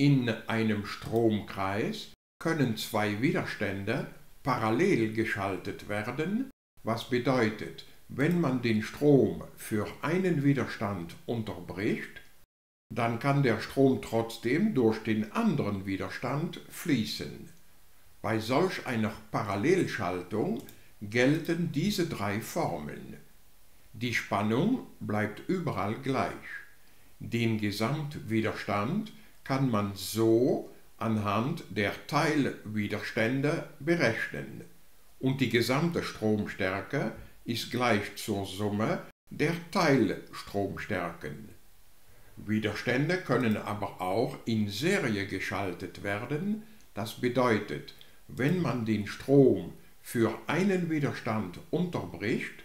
In einem Stromkreis können zwei Widerstände parallel geschaltet werden, was bedeutet, wenn man den Strom für einen Widerstand unterbricht, dann kann der Strom trotzdem durch den anderen Widerstand fließen. Bei solch einer Parallelschaltung gelten diese drei Formeln. Die Spannung bleibt überall gleich. Den Gesamtwiderstand kann man so anhand der Teilwiderstände berechnen und die gesamte Stromstärke ist gleich zur Summe der Teilstromstärken. Widerstände können aber auch in Serie geschaltet werden, das bedeutet, wenn man den Strom für einen Widerstand unterbricht,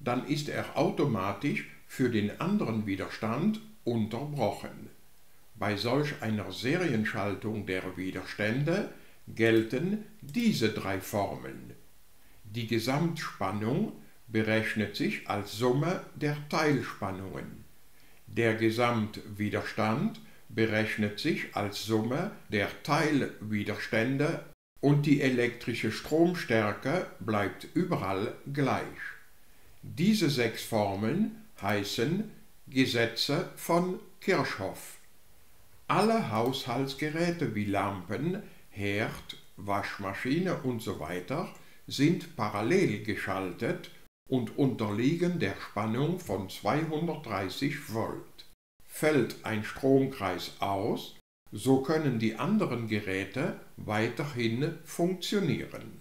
dann ist er automatisch für den anderen Widerstand unterbrochen. Bei solch einer Serienschaltung der Widerstände gelten diese drei Formeln. Die Gesamtspannung berechnet sich als Summe der Teilspannungen. Der Gesamtwiderstand berechnet sich als Summe der Teilwiderstände und die elektrische Stromstärke bleibt überall gleich. Diese sechs Formeln heißen Gesetze von Kirchhoff. Alle Haushaltsgeräte wie Lampen, Herd, Waschmaschine usw. So sind parallel geschaltet und unterliegen der Spannung von 230 Volt. Fällt ein Stromkreis aus, so können die anderen Geräte weiterhin funktionieren